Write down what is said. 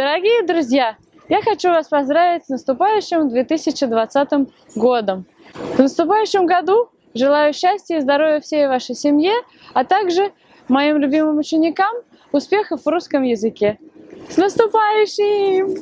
Дорогие друзья, я хочу вас поздравить с наступающим 2020 годом. В наступающем году желаю счастья и здоровья всей вашей семье, а также моим любимым ученикам успехов в русском языке. С наступающим!